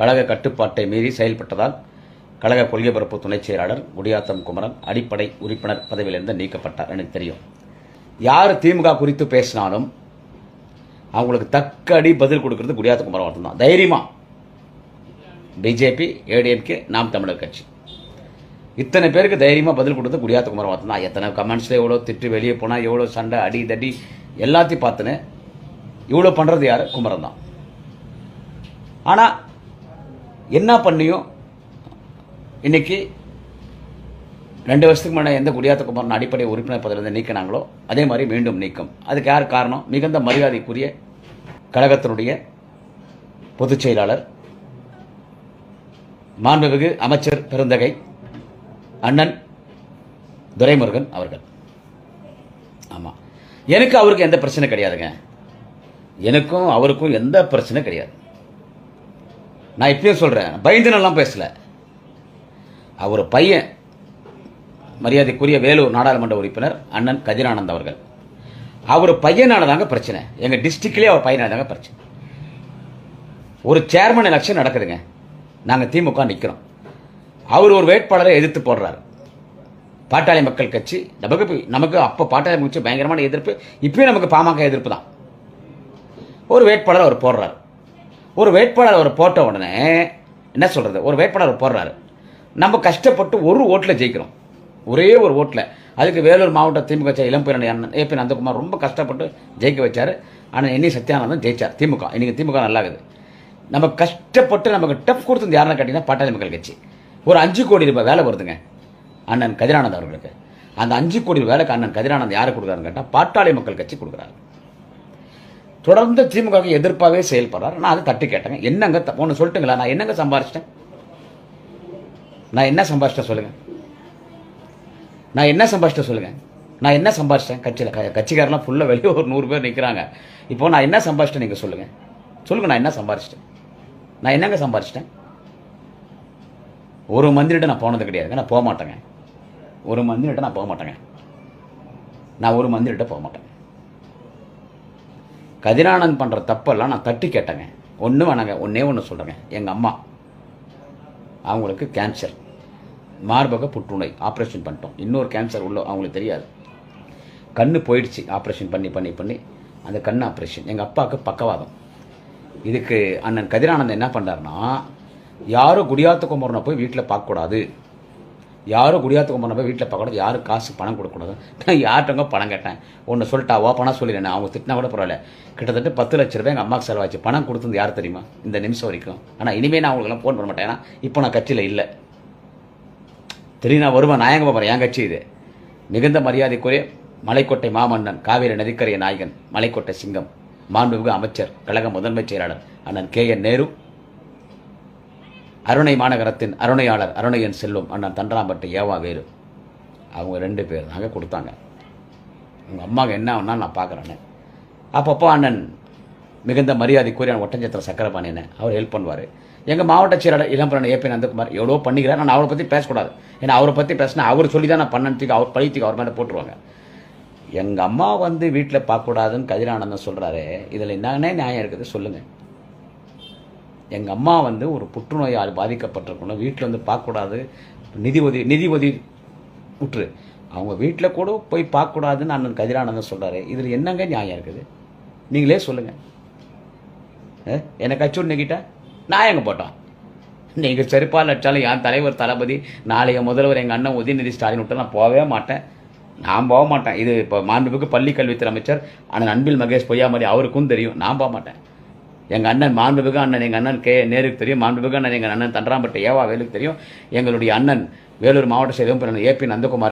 கழக கட்டுப்பாட்டை மீறி செயல்பட்டதால் கழக கொள்கை பரப்பு துணைச் செயலாளர் குடியாத்தம் குமரன் அடிப்படை உறுப்பினர் பதவியிலிருந்து நீக்கப்பட்டார். எனக்கு தெரியும். யார் திமுக குறித்து பேசினாலும் அவங்களுக்கு தக்க அடி பதில் கொடுக்கறது குடியாத்த குமரன் மட்டும்தான். தைரியமா. பிஜேபி ஏடிஎம்கே நாம் தமிழர் கட்சி. இத்தனை பேருக்கு தைரியமாக பதில் கொடுத்து குடியாத்த குமரன் மட்டும் தான் எத்தனை கமெண்ட்ஸில் எவ்வளோ திட்டு வெளியே போனால் எவ்வளோ சண்டை அடி தடி எல்லாத்தையும் பார்த்துன்னு இவ்வளோ பண்ணுறது யார்? குமரன் தான். ஆனால் என்ன பண்ணியும் இன்னைக்கு ரெண்டு வருஷத்துக்கு முன்னாடி எந்த குடியாத்த குமரன் அடிப்படை உறுப்பினர் பதவியிலிருந்து நீக்கினாங்களோ அதே மாதிரி மீண்டும் நீக்கம். அதுக்கு யார் காரணம்? மிகுந்த மரியாதைக்குரிய கழகத்தினுடைய பொதுச் செயலாளர் மாண்புமிகு அமைச்சர் பெருந்தகை அண்ணன் துரைமுருகன் அவர்கள். ஆமாம் எனக்கு அவருக்கு எந்த பிரச்சனை கிடையாதுங்க. எனக்கும் அவருக்கும் எந்த பிரச்சனை கிடையாது. நான் இப்பயும் சொல்கிறேன் பயந்துனெல்லாம் பேசலை. அவர் பையன் மரியாதைக்குரிய வேலூர் நாடாளுமன்ற உறுப்பினர் அண்ணன் கஜினானந்த் அவர்கள். அவர் பையனானதாங்க பிரச்சனை. எங்கள் டிஸ்ட்ரிக்ட்லேயே அவர் பையனானதாங்க பிரச்சனை. ஒரு சேர்மன் எலெக்ஷன் நடக்குதுங்க. நாங்கள் திமுக நிற்கிறோம் அவர் ஒரு வேட்பாளரை எதிர்த்து போடுறாரு. பாட்டாளி மக்கள் கட்சி நமக்கு நமக்கு அப்போ பாட்டாளி கட்சி பயங்கரமான எதிர்ப்பு இப்பயும் நமக்கு பாமக எதிர்ப்பு தான். ஒரு வேட்பாளர் அவர் போடுறார். ஒரு வேட்பாளர் அவர் போட்ட உடனே என்ன சொல்கிறது ஒரு வேட்பாளர் போடுறாரு. நம்ம கஷ்டப்பட்டு ஒரு ஓட்டில் ஜெயிக்கிறோம். ஒரே ஒரு ஓட்டில். அதுக்கு வேலூர் மாவட்ட திமுக இளம்பெயர் இளம்பெருணை அண்ணன் ஏபி நந்தகுமார் ரொம்ப கஷ்டப்பட்டு ஜெயிக்க வச்சார். ஆனால் என்னை சத்யானந்தன் ஜெயிச்சார் திமுக. இன்றைக்கி திமுக நல்லாகுது. நம்ம கஷ்டப்பட்டு நமக்கு டஃப் கொடுத்தது யாருன்னு கேட்டிங்கன்னா பாட்டாளி மக்கள் கட்சி. ஒரு அஞ்சு கோடி ரூபாய் வேலை வருதுங்க அண்ணன் கதிரானந்த் அவர்களுக்கு. அந்த அஞ்சு கோடி ரூபாய் வேலைக்கு அண்ணன் கதிரானந்த் யார் கொடுக்குறாருன்னு கேட்டால் பாட்டாளி மக்கள் கட்சி கொடுக்குறாரு. தொடர்ந்து திமுக எதிர்ப்பாகவே செயல்படுறார். நான் அதை தட்டி கேட்டேங்க. என்னங்க த- ஒன்று சொல்லட்டுங்களா? நான் என்னங்க சம்பாரிச்சிட்டேன்? நான் என்ன சம்பாரிச்சிட்டேன் சொல்லுங்கள் நான் என்ன சம்பாரிச்சிட்டேன் சொல்லுங்கள் நான் என்ன சம்பாரிச்சிட்டேன்? கட்சியில் க- கட்சிக்காரெல்லாம் ஃபுல்லாக வெளியே ஒரு நூறு பேர் நிற்கிறாங்க இப்போ நான் என்ன சம்பாரிச்சிட்டேன் நீங்கள் சொல்லுங்கள் சொல்லுங்கள் நான் என்ன சம்பாரிச்சிட்டேன்? நான் என்னங்க சம்பாரிச்சிட்டேன்? ஒரு மந்திரிட்ட நான் போனது கிடையாதுங்க. நான் போக மாட்டேங்க ஒரு மந்திரிட்ட நான் போக மாட்டேங்க நான் ஒரு மந்திரிட்ட போக மாட்டேன் கதிரானந்த் பண்ணுற தப்பெல்லாம் நான் தட்டி கேட்டேங்க. ஒன்று வேணாங்க ஒன்றே ஒன்று சொல்கிறேங்க எங்கள் அம்மா. அவங்களுக்கு கேன்சர் மார்பக புற்றுநோய் ஆப்ரேஷன் பண்ணிட்டோம். இன்னொரு கேன்சர் உள்ள அவங்களுக்கு தெரியாது. கண்ணு போயிடுச்சு ஆப்ரேஷன் பண்ணி பண்ணி பண்ணி. அந்த கண் ஆப்ரேஷன் எங்கள் அப்பாவுக்கு பக்கவாதம். இதுக்கு அண்ணன் கதிரானந்தன் என்ன பண்ணுறாருன்னா யாரும் குடியாத்த குமரனை போய் வீட்டில் பார்க்கக்கூடாது. யாரும் குடியாத்துக்கு போனப்போ போய் வீட்டில் பார்க்கக்கூடாது யாரும் காசு பணம் கொடுக்கக்கூடாது. நான் யார்கிட்டங்க பணம் கேட்டேன்? ஒன்று சொல்லிட்டா பணம் சொல்லிடுறேன். அவங்க திட்டினா கூட பரவாயில்ல. கிட்டத்தட்ட பத்து லட்ச ரூபாய் எங்கள் அம்மாவுக்கு செலவாச்சு. பணம் கொடுத்தது யார் தெரியுமா? இந்த நிமிஷம் வரைக்கும். ஆனால் இனிமேல் நான் அவங்களுக்குலாம் ஃபோன் பண்ண மாட்டேன். ஏன்னா இப்போ நான் கட்சியில் இல்லை. தெரியும் நான் வருவேன். நான் எங்க போகிறேன் என் கட்சி இது. மிகுந்த மரியாதைக்குரிய மலைக்கோட்டை மாமன்னன் காவேரி நதிக்கரைய நாயகன் மலைக்கோட்டை சிங்கம் மாண்புமிகு அமைச்சர் கழக முதன்மைச் செயலாளர் அண்ணன் கே என் நேரு அருணை மாநகரத்தின் அருணையாளர் அருணையன் செல்வம் அண்ணன் தண்டராம்பட்டு ஏவா வேலு அவங்க ரெண்டு பேர் தாங்க கொடுத்தாங்க. உங்கள் அம்மாவுக்கு என்ன ஆகுனா நான் பார்க்குறேன்னு. அப்பப்போ அண்ணன் மிகுந்த மரியாதைக்குரிய ஒட்டஞ்சத்திர சக்கரபாணியனை அவர் ஹெல்ப் பண்ணுவார். எங்கள் மாவட்ட செயலாளர் இளம்பரன் ஏபி நந்தகுமார் எவ்வளோ பண்ணிக்கிறார். நான் அவரை பற்றி பேசக்கூடாது. ஏன்னா அவரை பற்றி பேசினா அவர் சொல்லி தான் நான் பண்ணனத்துக்கு அவர் பழித்துக்கு அவர் மேலே போட்டுருவாங்க. எங்கள் அம்மா வந்து வீட்டில் பார்க்கக்கூடாதுன்னு கதிரானந்தன் சொல்கிறாரு இதில் என்னன்னே நியாயம் இருக்குது சொல்லுங்கள் எங்கள் அம்மா வந்து ஒரு புற்றுநோயால் பாதிக்கப்பட்டிருக்கணும். வீட்டில் வந்து பார்க்கக்கூடாது. நிதி உதவி நிதி உதவி விட்டுரு அவங்க வீட்டில் கூட போய் பார்க்கக்கூடாதுன்னு அண்ணன் கதிரானந்தன் சொல்கிறாரு இதில் என்னங்க நியாயம் இருக்குது? நீங்களே சொல்லுங்கள் என்னை கச்சூர் நெகிட்ட நான் எங்கே போட்டோம்? நீங்கள் செருப்பால் அடித்தாலும் என் தலைவர் தளபதி நாளைய முதல்வர் எங்கள் அண்ணன் உதயநிதி ஸ்டாலின் விட்டு நான் போகவே மாட்டேன். நான் போக மாட்டேன். இது இப்போ மாண்புமிகு பள்ளி கல்வித்துறை அமைச்சர் அண்ணன் அன்பில் மகேஷ் பொய்யாமலி அவருக்கும் தெரியும். நான் போக மாட்டேன். எங்கள் அண்ணன் மாண்புமிகு அண்ணன் எங்கள் அண்ணன் கே நேருக்கு தெரியும். மாண்புமிகு அண்ணன் எங்கள் அண்ணன் தண்டராம்பட்டு ஏவா வேலுக்கு தெரியும். எங்களுடைய அண்ணன் வேலூர் மாவட்ட செயலம் ஏபி நந்தகுமார்